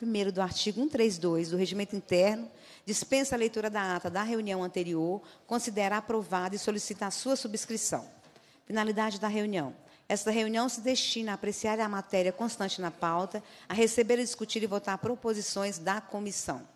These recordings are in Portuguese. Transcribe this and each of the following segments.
1 do artigo 132 do Regimento Interno, dispensa a leitura da ata da reunião anterior, considera aprovada e solicita a sua subscrição. Finalidade da reunião. Esta reunião se destina a apreciar a matéria constante na pauta, a receber, discutir e votar proposições da comissão.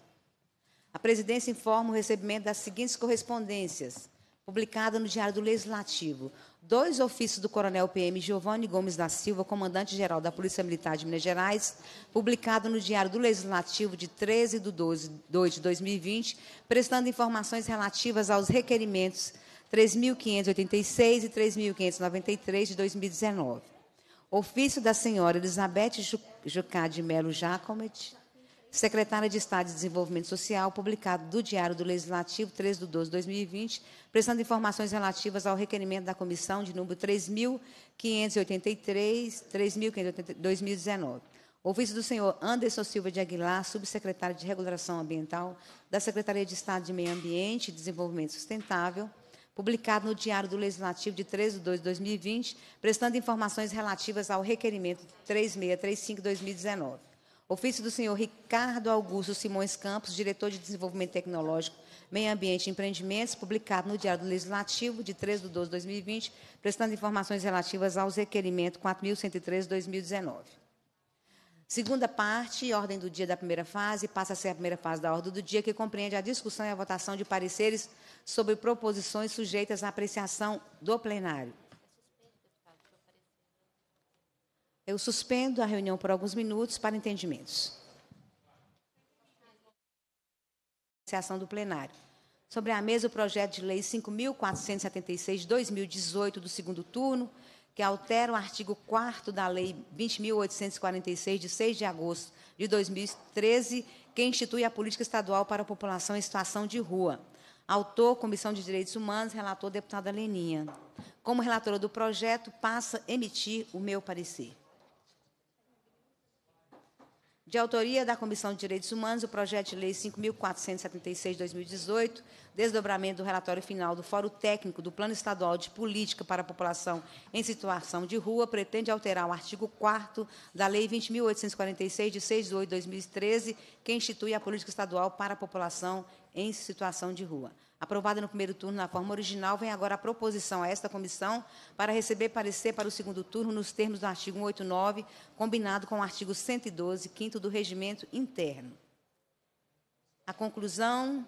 A presidência informa o recebimento das seguintes correspondências, publicada no Diário do Legislativo. Dois ofícios do Coronel PM Giovanni Gomes da Silva, comandante-geral da Polícia Militar de Minas Gerais, publicado no Diário do Legislativo de 13 de 12 de 2020, prestando informações relativas aos requerimentos 3.586 e 3.593 de 2019. Ofício da senhora Elizabeth Jucá de Melo Jacomet, secretária de Estado de Desenvolvimento Social, publicado do Diário do Legislativo, 3 de 12 de 2020, prestando informações relativas ao requerimento da comissão de número 3.583, 3.583, 2019. Ofício do senhor Anderson Silva de Aguilar, subsecretário de Regulação Ambiental da Secretaria de Estado de Meio Ambiente e Desenvolvimento Sustentável, publicado no Diário do Legislativo de 13 de 2 de 2020, prestando informações relativas ao requerimento 3635-2019. Ofício do senhor Ricardo Augusto Simões Campos, diretor de Desenvolvimento Tecnológico, Meio Ambiente e Empreendimentos, publicado no Diário Legislativo, de 3 de 12 de 2020, prestando informações relativas aos requerimentos 4.113-2019. Segunda parte, ordem do dia da primeira fase, passa a ser a primeira fase da ordem do dia, que compreende a discussão e a votação de pareceres sobre proposições sujeitas à apreciação do plenário. Eu suspendo a reunião por alguns minutos para entendimentos. Apreciação do plenário. Sobre a mesa, o projeto de lei 5.476 de 2018, do segundo turno, que altera o artigo 4 da Lei 20.846, de 6 de agosto de 2013, que institui a política estadual para a população em situação de rua. Autor, Comissão de Direitos Humanos, relator, deputada Leninha. Como relatora do projeto, passa a emitir o meu parecer. De autoria da Comissão de Direitos Humanos, o projeto de lei 5.476 de 2018, desdobramento do relatório final do Fórum Técnico do Plano Estadual de Política para a População em Situação de Rua, pretende alterar o artigo 4 da Lei 20.846, de 6 de 8 de 2013, que institui a política estadual para a população em situação de rua. Aprovada no primeiro turno na forma original, vem agora a proposição a esta comissão para receber parecer para o segundo turno nos termos do artigo 189, combinado com o artigo 112, quinto do regimento interno. A conclusão,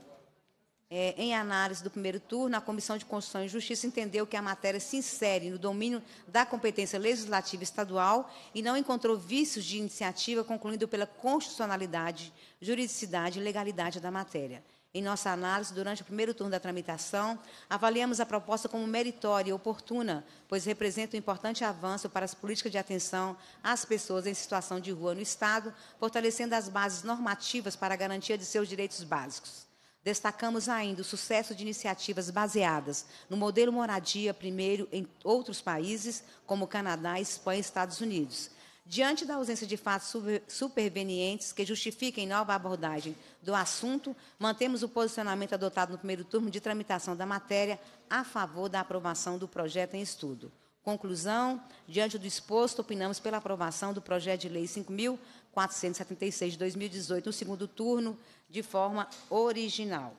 é, em análise do primeiro turno, a Comissão de Constituição e Justiça entendeu que a matéria se insere no domínio da competência legislativa estadual e não encontrou vícios de iniciativa, concluindo pela constitucionalidade, juridicidade e legalidade da matéria. Em nossa análise, durante o primeiro turno da tramitação, avaliamos a proposta como meritória e oportuna, pois representa um importante avanço para as políticas de atenção às pessoas em situação de rua no Estado, fortalecendo as bases normativas para a garantia de seus direitos básicos. Destacamos ainda o sucesso de iniciativas baseadas no modelo moradia primeiro em outros países, como Canadá, Espanha e Estados Unidos, Diante da ausência de fatos supervenientes que justifiquem nova abordagem do assunto, mantemos o posicionamento adotado no primeiro turno de tramitação da matéria a favor da aprovação do projeto em estudo. Conclusão: diante do exposto, opinamos pela aprovação do projeto de lei 5.476 de 2018 no segundo turno, de forma original.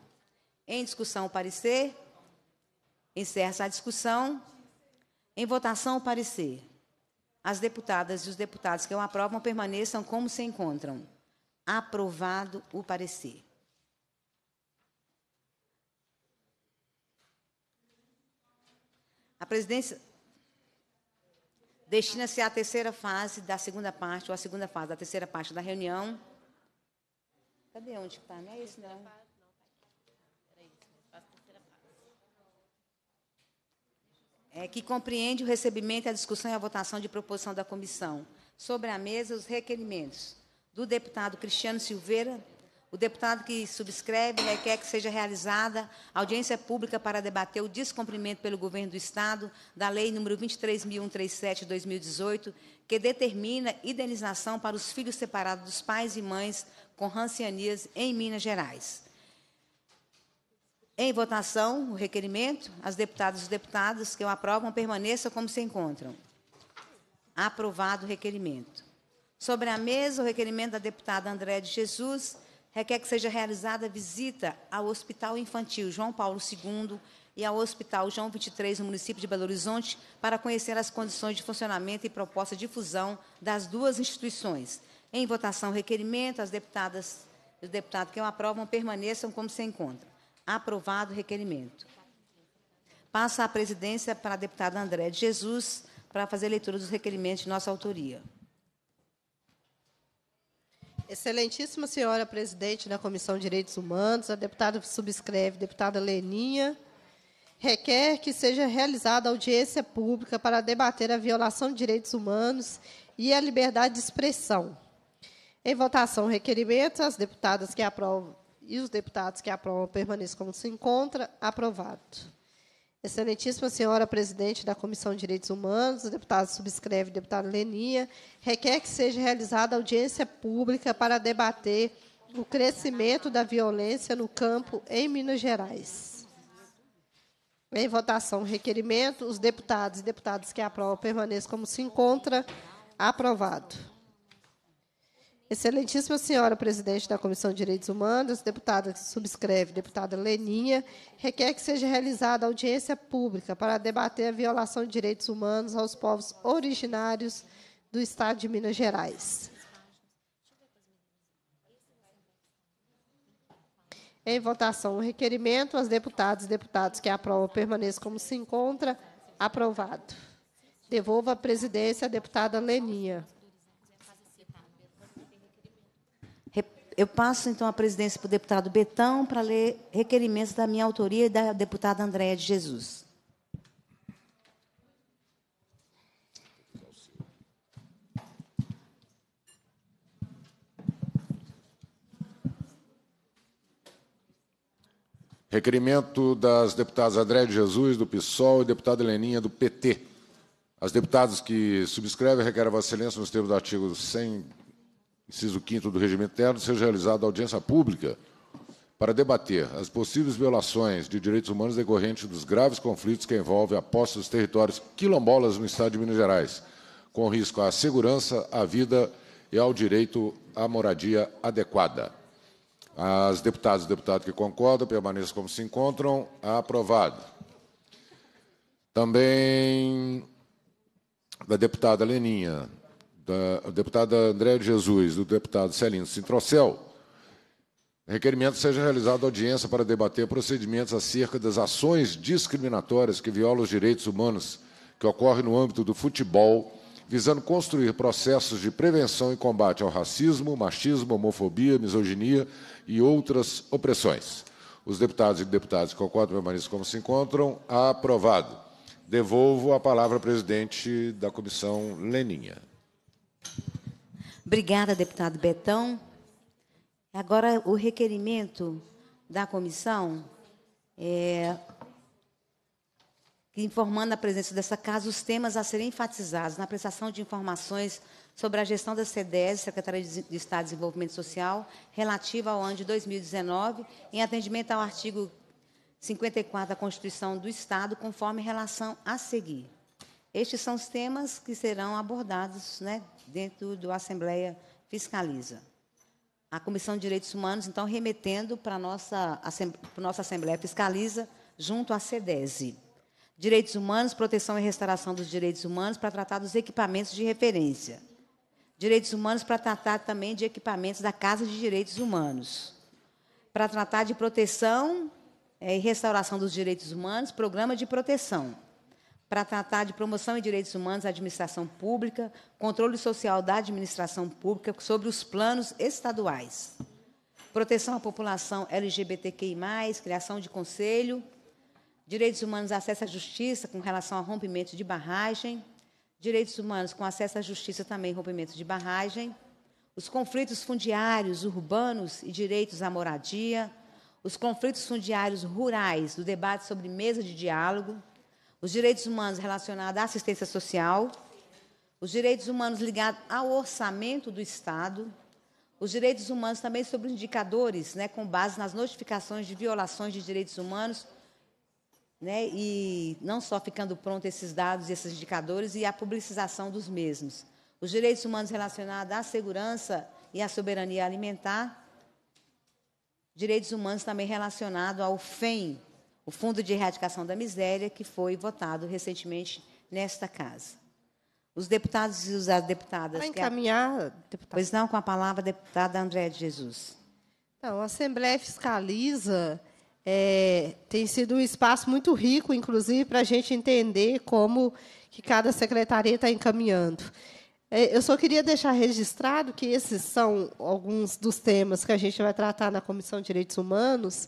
Em discussão, o parecer. Encerra-se a discussão. Em votação, o parecer. As deputadas e os deputados que o aprovam permaneçam como se encontram. Aprovado o parecer. A presidência destina-se à terceira fase da segunda parte, ou à segunda fase da terceira parte da reunião. Cadê onde está? Não é isso, não. É, que compreende o recebimento, a discussão e a votação de proposição da comissão. Sobre a mesa, os requerimentos do deputado Cristiano Silveira. O deputado que subscreve requer que seja realizada audiência pública para debater o descumprimento pelo governo do Estado da Lei nº 23.137 de 2018, que determina indenização para os filhos separados dos pais e mães com rancianias em Minas Gerais. Em votação, o requerimento, as deputadas e os deputados que o aprovam permaneçam como se encontram. Aprovado o requerimento. Sobre a mesa, o requerimento da deputada André de Jesus requer que seja realizada visita ao Hospital Infantil João Paulo II e ao Hospital João 23, no município de Belo Horizonte, para conhecer as condições de funcionamento e proposta de fusão das duas instituições. Em votação, requerimento, as deputadas e os deputados que o aprovam permaneçam como se encontram. Aprovado o requerimento. Passa a presidência para a deputada André de Jesus para fazer leitura dos requerimentos de nossa autoria. Excelentíssima senhora presidente da Comissão de Direitos Humanos, a deputada subscreve, deputada Leninha, requer que seja realizada audiência pública para debater a violação de direitos humanos e a liberdade de expressão. Em votação, requerimento, as deputadas que aprovam e os deputados que aprovam permaneçam como se encontra. Aprovado. Excelentíssima senhora presidente da Comissão de Direitos Humanos, o deputado subscreve, deputada Leninha, requer que seja realizada audiência pública para debater o crescimento da violência no campo em Minas Gerais. Em votação, requerimento, os deputados e deputadas que aprovam permaneçam como se encontra. Aprovado. Excelentíssima senhora presidente da Comissão de Direitos Humanos, deputada que subscreve, deputada Leninha, requer que seja realizada audiência pública para debater a violação de direitos humanos aos povos originários do Estado de Minas Gerais. Em votação, o requerimento, as deputadas e deputados que aprovam permaneçam como se encontra. Aprovado. Devolvo a presidência à deputada Leninha. Eu passo, então, a presidência para o deputado Betão para ler requerimentos da minha autoria e da deputada Andréa de Jesus. Requerimento das deputadas André de Jesus, do PSOL, e deputada Heleninha, do PT. As deputadas que subscrevem requerem a Vossa Excelência, nos termos do artigo 100 inciso 5 do regimento interno, seja realizada audiência pública para debater as possíveis violações de direitos humanos decorrentes dos graves conflitos que envolvem a posse dos territórios quilombolas no Estado de Minas Gerais, com risco à segurança, à vida e ao direito à moradia adequada. As deputadas e deputados que concordam permaneçam como se encontram. Aprovado. Também da deputada Leninha, da deputada André de Jesus, do deputado Celino Sintrocel, requerimento seja realizada audiência para debater procedimentos acerca das ações discriminatórias que violam os direitos humanos que ocorrem no âmbito do futebol, visando construir processos de prevenção e combate ao racismo, machismo, homofobia, misoginia e outras opressões. Os deputados e deputadas que concordam permaneçam como se encontram. Aprovado. Devolvo a palavra ao presidente da comissão, Leninha. Obrigada, deputado Betão. Agora, o requerimento da comissão, é, informando a presença dessa casa os temas a serem enfatizados na prestação de informações sobre a gestão da CDES, Secretaria de Estado de Desenvolvimento Social, relativa ao ano de 2019, em atendimento ao artigo 54 da Constituição do Estado, conforme relação a seguir. Estes são os temas que serão abordados né, dentro do Assembleia Fiscaliza. A Comissão de Direitos Humanos, então, remetendo para a nossa, nossa Assembleia Fiscaliza, junto à SEDESE. Direitos Humanos, Proteção e Restauração dos Direitos Humanos, para tratar dos equipamentos de referência. Direitos Humanos, para tratar também de equipamentos da Casa de Direitos Humanos. Para tratar de proteção eh, e restauração dos direitos humanos, Programa de Proteção para tratar de promoção e direitos humanos à administração pública, controle social da administração pública sobre os planos estaduais, proteção à população LGBTQI+, criação de conselho, direitos humanos acesso à justiça com relação ao rompimento de barragem, direitos humanos com acesso à justiça também rompimento de barragem, os conflitos fundiários urbanos e direitos à moradia, os conflitos fundiários rurais do debate sobre mesa de diálogo, os direitos humanos relacionados à assistência social, os direitos humanos ligados ao orçamento do Estado, os direitos humanos também sobre indicadores, né, com base nas notificações de violações de direitos humanos, né, e não só ficando pronto esses dados e esses indicadores, e a publicização dos mesmos. os direitos humanos relacionados à segurança e à soberania alimentar, direitos humanos também relacionados ao FEM, o Fundo de Erradicação da Miséria, que foi votado recentemente nesta casa. Os deputados e as deputadas. Para encaminhar, deputada. Pois não, com a palavra, a deputada André de Jesus. Então, a Assembleia fiscaliza é, tem sido um espaço muito rico, inclusive, para a gente entender como que cada secretaria está encaminhando. É, eu só queria deixar registrado que esses são alguns dos temas que a gente vai tratar na Comissão de Direitos Humanos,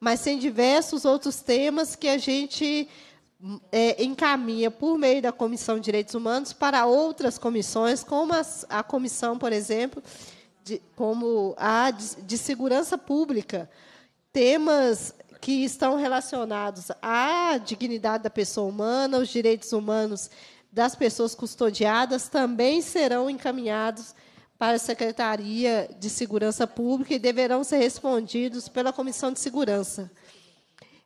mas tem diversos outros temas que a gente é, encaminha por meio da Comissão de Direitos Humanos para outras comissões, como a, a comissão, por exemplo, de, como a de, de segurança pública, temas que estão relacionados à dignidade da pessoa humana, os direitos humanos das pessoas custodiadas também serão encaminhados para a Secretaria de Segurança Pública e deverão ser respondidos pela Comissão de Segurança.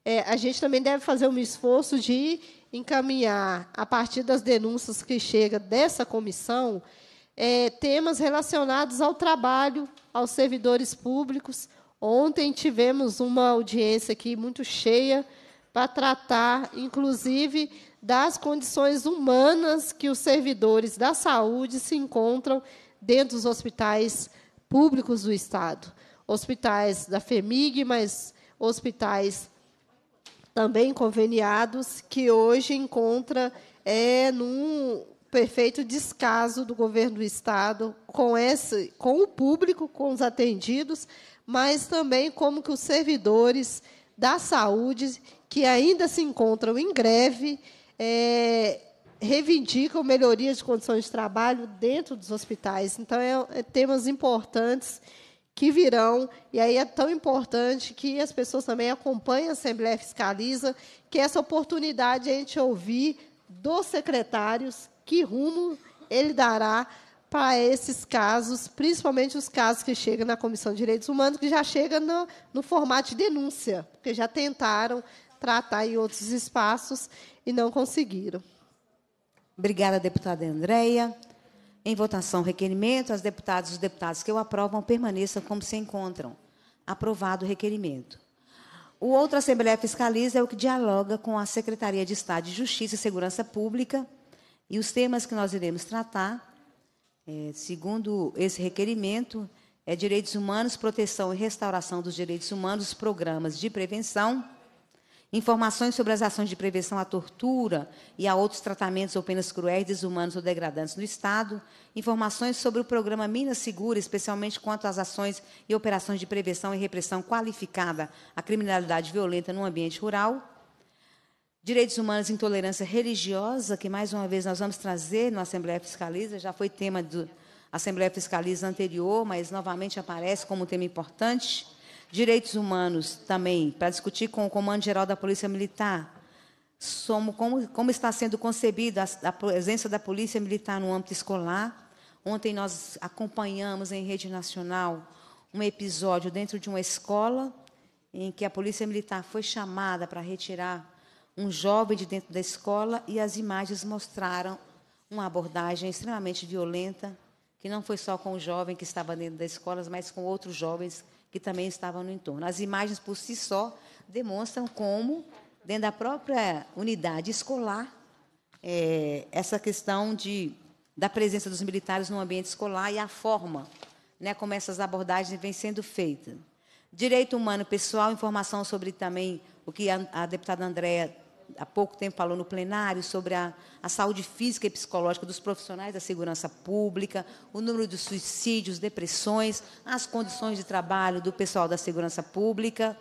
É, a gente também deve fazer um esforço de encaminhar, a partir das denúncias que chegam dessa comissão, é, temas relacionados ao trabalho, aos servidores públicos. Ontem tivemos uma audiência aqui muito cheia para tratar, inclusive, das condições humanas que os servidores da saúde se encontram dentro dos hospitais públicos do Estado. Hospitais da FEMIG, mas hospitais também conveniados, que hoje encontra é, num perfeito descaso do governo do Estado com, esse, com o público, com os atendidos, mas também como que os servidores da saúde, que ainda se encontram em greve, é, reivindicam melhorias de condições de trabalho dentro dos hospitais. Então, é, é, temas importantes que virão, e aí é tão importante que as pessoas também acompanhem a Assembleia Fiscaliza, que essa oportunidade a gente ouvir dos secretários que rumo ele dará para esses casos, principalmente os casos que chegam na Comissão de Direitos Humanos, que já chegam no, no formato de denúncia, porque já tentaram tratar em outros espaços e não conseguiram. Obrigada, deputada Andréia. Em votação, requerimento. As deputadas e os deputados que o aprovam permaneçam como se encontram. Aprovado o requerimento. O outro Assembleia Fiscaliza é o que dialoga com a Secretaria de Estado de Justiça e Segurança Pública. E os temas que nós iremos tratar, é, segundo esse requerimento, é direitos humanos, proteção e restauração dos direitos humanos, programas de prevenção, informações sobre as ações de prevenção à tortura e a outros tratamentos ou penas cruéis, desumanos ou degradantes no Estado, informações sobre o programa Minas Segura, especialmente quanto às ações e operações de prevenção e repressão qualificada à criminalidade violenta no ambiente rural, direitos humanos e intolerância religiosa, que mais uma vez nós vamos trazer no Assembleia Fiscaliza, já foi tema do Assembleia Fiscaliza anterior, mas novamente aparece como um tema importante, Direitos humanos também, para discutir com o Comando Geral da Polícia Militar, como, como está sendo concebida a, a presença da Polícia Militar no âmbito escolar. Ontem nós acompanhamos em rede nacional um episódio dentro de uma escola em que a Polícia Militar foi chamada para retirar um jovem de dentro da escola e as imagens mostraram uma abordagem extremamente violenta, que não foi só com o jovem que estava dentro da escola, mas com outros jovens que também estavam no entorno. As imagens por si só demonstram como, dentro da própria unidade escolar, é, essa questão de, da presença dos militares no ambiente escolar e a forma né, como essas abordagens vêm sendo feitas. Direito humano pessoal, informação sobre também o que a, a deputada Andréa há pouco tempo falou no plenário sobre a, a, saúde física e psicológica dos profissionais da segurança pública, o número de suicídios, depressões, as condições de trabalho do pessoal da segurança pública,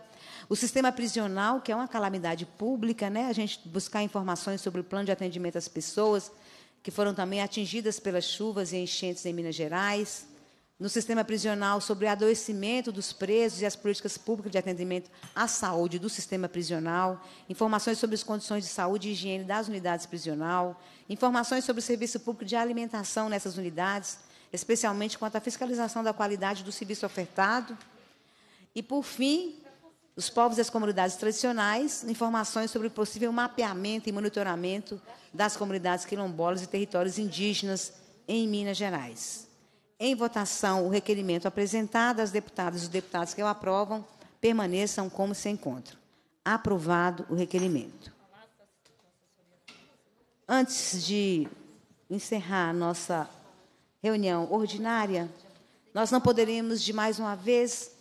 o sistema prisional, que é uma calamidade pública, né? a gente buscar informações sobre o plano de atendimento às pessoas que foram também atingidas pelas chuvas e enchentes em Minas Gerais, no sistema prisional sobre o adoecimento dos presos e as políticas públicas de atendimento à saúde do sistema prisional, informações sobre as condições de saúde e higiene das unidades prisional, informações sobre o serviço público de alimentação nessas unidades, especialmente quanto à fiscalização da qualidade do serviço ofertado. E, por fim, os povos e as comunidades tradicionais, informações sobre o possível mapeamento e monitoramento das comunidades quilombolas e territórios indígenas em Minas Gerais. Em votação, o requerimento apresentado às deputadas e os deputados que o aprovam permaneçam como se encontram. Aprovado o requerimento. Antes de encerrar nossa reunião ordinária, nós não poderíamos, de mais uma vez,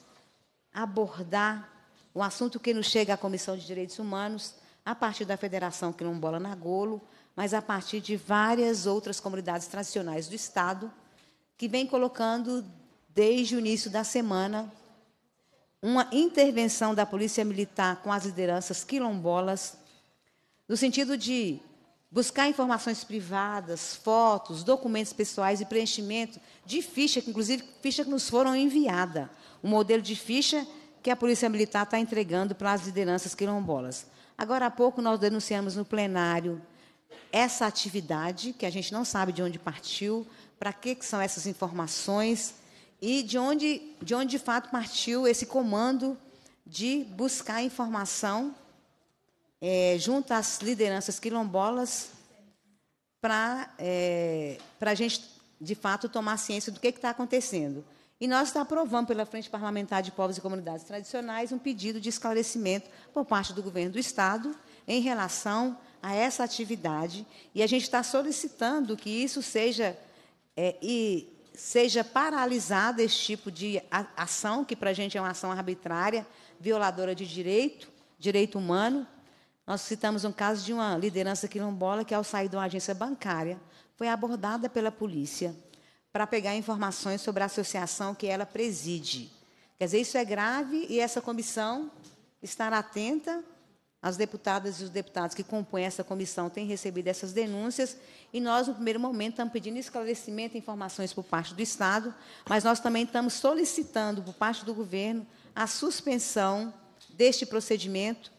abordar um assunto que nos chega à Comissão de Direitos Humanos, a partir da Federação Quilombola Nagolo, mas a partir de várias outras comunidades tradicionais do Estado, que vem colocando, desde o início da semana, uma intervenção da Polícia Militar com as lideranças quilombolas, no sentido de buscar informações privadas, fotos, documentos pessoais e preenchimento de ficha, que inclusive ficha que nos foram enviada, um modelo de ficha que a Polícia Militar está entregando para as lideranças quilombolas. Agora há pouco nós denunciamos no plenário essa atividade, que a gente não sabe de onde partiu, para que, que são essas informações e de onde, de onde de fato partiu esse comando de buscar informação é, junto às lideranças quilombolas para é, a gente, de fato, tomar ciência do que está acontecendo. E nós aprovamos pela Frente Parlamentar de Povos e Comunidades Tradicionais um pedido de esclarecimento por parte do governo do Estado em relação a essa atividade. E a gente está solicitando que isso seja, é, e seja paralisado esse tipo de ação, que para a gente é uma ação arbitrária, violadora de direito, direito humano. Nós citamos um caso de uma liderança quilombola que, ao sair de uma agência bancária, foi abordada pela polícia para pegar informações sobre a associação que ela preside. Quer dizer, isso é grave e essa comissão estará atenta. As deputadas e os deputados que compõem essa comissão têm recebido essas denúncias e nós, no primeiro momento, estamos pedindo esclarecimento e informações por parte do Estado, mas nós também estamos solicitando, por parte do governo, a suspensão deste procedimento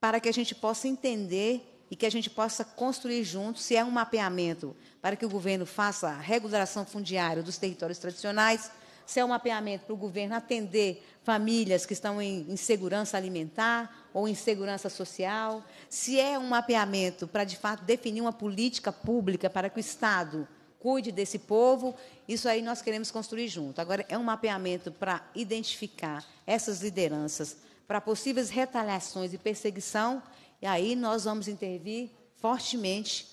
para que a gente possa entender e que a gente possa construir juntos, se é um mapeamento para que o governo faça a regulação fundiária dos territórios tradicionais, se é um mapeamento para o governo atender famílias que estão em insegurança alimentar ou insegurança social, se é um mapeamento para, de fato, definir uma política pública para que o Estado cuide desse povo, isso aí nós queremos construir junto. Agora, é um mapeamento para identificar essas lideranças para possíveis retaliações e perseguição e aí nós vamos intervir fortemente,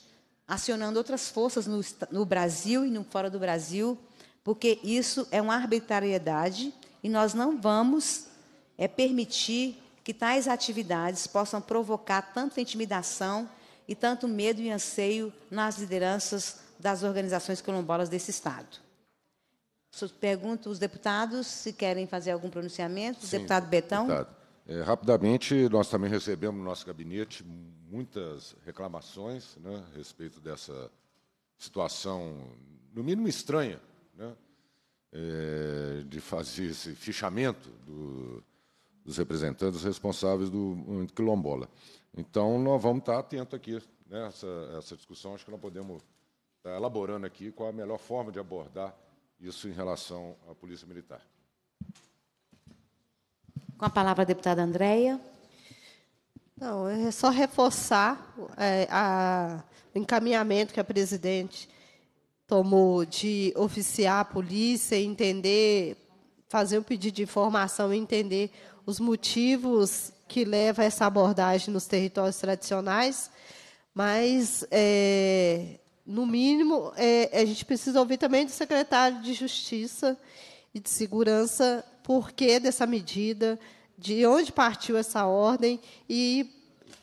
acionando outras forças no, no Brasil e no fora do Brasil, porque isso é uma arbitrariedade e nós não vamos é, permitir que tais atividades possam provocar tanta intimidação e tanto medo e anseio nas lideranças das organizações quilombolas desse Estado. Pergunto os deputados se querem fazer algum pronunciamento. Sim, deputado Betão. Deputado. É, rapidamente, nós também recebemos no nosso gabinete muitas reclamações né, a respeito dessa situação, no mínimo estranha, né, é, de fazer esse fichamento do, dos representantes responsáveis do movimento quilombola. Então, nós vamos estar atentos aqui nessa né, essa discussão. Acho que nós podemos estar elaborando aqui qual a melhor forma de abordar isso em relação à Polícia Militar. Com a palavra a deputada Andréia. Não, é só reforçar é, a, o encaminhamento que a presidente tomou de oficiar a polícia, entender, fazer um pedido de informação, entender os motivos que levam a essa abordagem nos territórios tradicionais, mas, é, no mínimo, é, a gente precisa ouvir também do secretário de Justiça e de Segurança porquê dessa medida, de onde partiu essa ordem e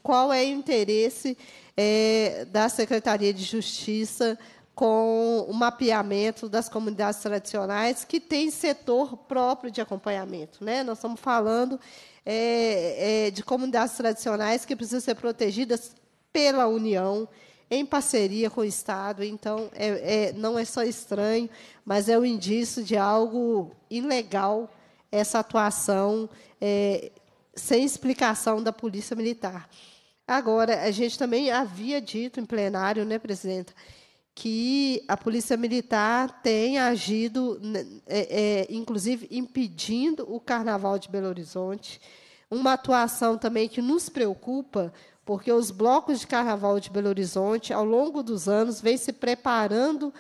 qual é o interesse é, da Secretaria de Justiça com o mapeamento das comunidades tradicionais que tem setor próprio de acompanhamento. Né? Nós estamos falando é, é, de comunidades tradicionais que precisam ser protegidas pela União, em parceria com o Estado. Então, é, é, não é só estranho, mas é um indício de algo ilegal essa atuação é, sem explicação da Polícia Militar. Agora, a gente também havia dito em plenário, né, presidenta, que a Polícia Militar tem agido, né, é, é, inclusive impedindo o Carnaval de Belo Horizonte. Uma atuação também que nos preocupa, porque os blocos de Carnaval de Belo Horizonte, ao longo dos anos, vêm se preparando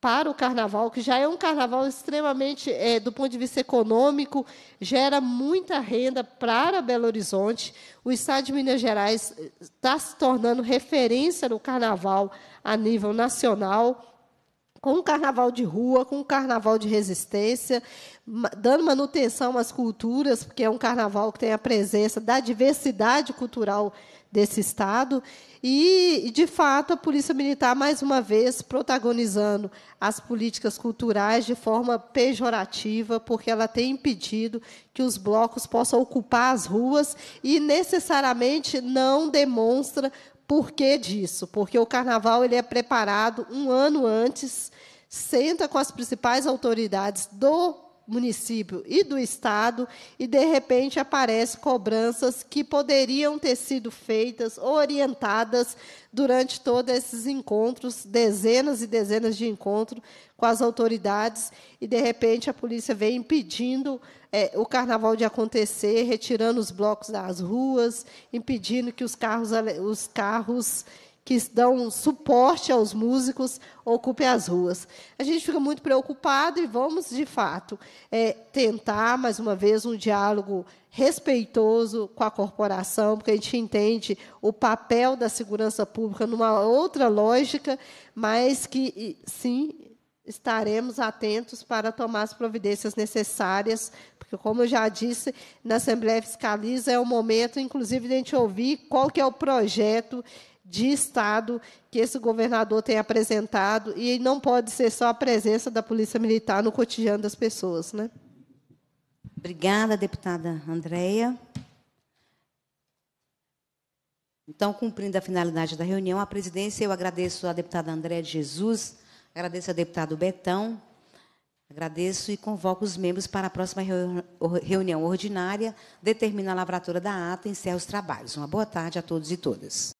para o carnaval, que já é um carnaval extremamente, é, do ponto de vista econômico, gera muita renda para Belo Horizonte. O Estado de Minas Gerais está se tornando referência no carnaval a nível nacional com o carnaval de rua, com o carnaval de resistência, dando manutenção às culturas, porque é um carnaval que tem a presença da diversidade cultural desse Estado. E, de fato, a Polícia Militar, mais uma vez, protagonizando as políticas culturais de forma pejorativa, porque ela tem impedido que os blocos possam ocupar as ruas e, necessariamente, não demonstra por que disso? Porque o carnaval ele é preparado um ano antes, senta com as principais autoridades do município e do estado e de repente aparecem cobranças que poderiam ter sido feitas orientadas durante todos esses encontros, dezenas e dezenas de encontros com as autoridades e de repente a polícia vem impedindo é, o carnaval de acontecer, retirando os blocos das ruas, impedindo que os carros, os carros que dão suporte aos músicos ocupem as ruas. A gente fica muito preocupado e vamos, de fato, é, tentar, mais uma vez, um diálogo respeitoso com a corporação, porque a gente entende o papel da segurança pública numa outra lógica, mas que, sim, estaremos atentos para tomar as providências necessárias, porque, como eu já disse, na Assembleia Fiscaliza é o momento, inclusive, de a gente ouvir qual que é o projeto de Estado que esse governador tem apresentado, e não pode ser só a presença da Polícia Militar no cotidiano das pessoas. Né? Obrigada, deputada Andréia. Então, cumprindo a finalidade da reunião, a presidência, eu agradeço à deputada Andréia de Jesus, agradeço ao deputado Betão, agradeço e convoco os membros para a próxima reunião ordinária, determina a lavratura da ata e encerra os trabalhos. Uma boa tarde a todos e todas.